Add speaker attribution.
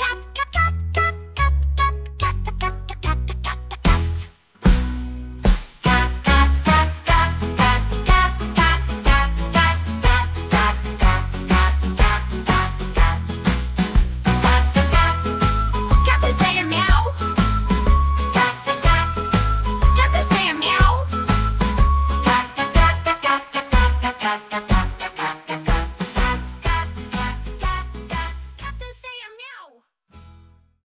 Speaker 1: cat?